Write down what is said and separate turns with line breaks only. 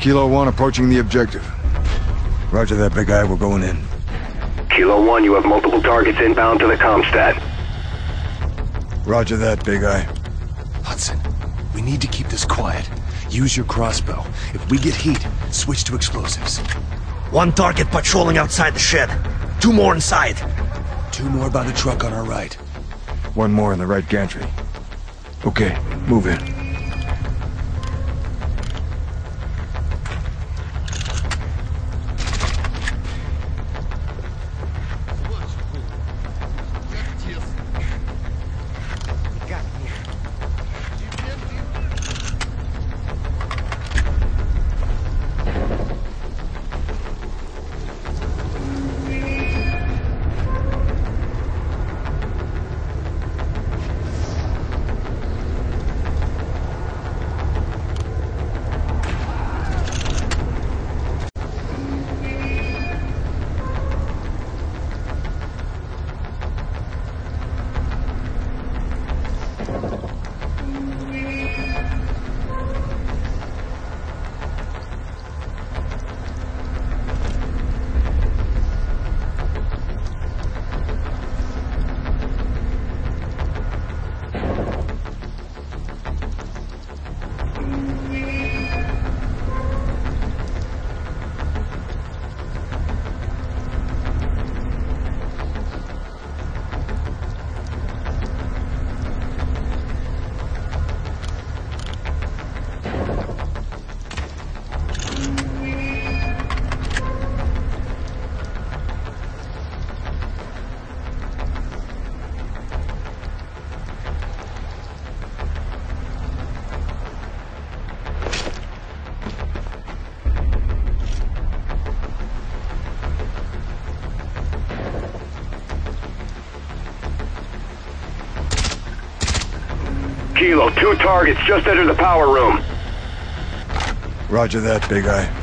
Kilo 1 approaching the objective. Roger that, Big Eye. We're going in.
Kilo 1, you have multiple targets inbound to the Comstat.
Roger that, Big Eye.
Hudson, we need to keep this quiet. Use your crossbow. If we get heat, switch to explosives.
One target patrolling outside the shed. Two more inside.
Two more by the truck on our right.
One more in the right gantry. Okay, move in.
Kilo, two targets just entered the power room.
Roger that, Big Eye.